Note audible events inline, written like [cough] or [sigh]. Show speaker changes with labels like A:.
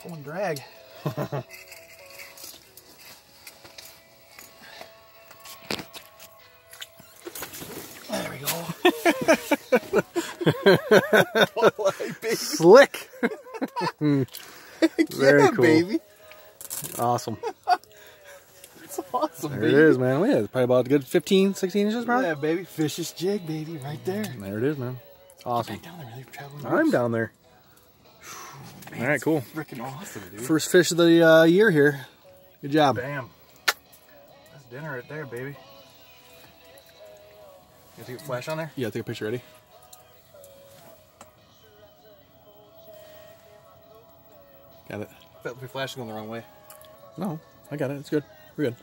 A: Pull and drag. there we go.
B: Slick. [laughs] Very
A: yeah,
B: cool.
A: baby.
B: Awesome.
A: It's awesome,
B: There
A: baby.
B: it is, man. Yeah, it's probably about a good 15, 16 inches, probably.
A: Yeah, baby. Fish's jig, baby, right there.
B: There it is, man. Awesome.
A: Down there, they're.
B: I'm down there. All right, cool.
A: Freaking awesome, dude.
B: First fish of the uh, year here. Good job.
A: Bam. That's dinner right there, baby. You take a flash on there?
B: Yeah, take a picture. Ready? Got it.
A: Felt like your flash is going the wrong way.
B: No, I got it. It's good. We're good.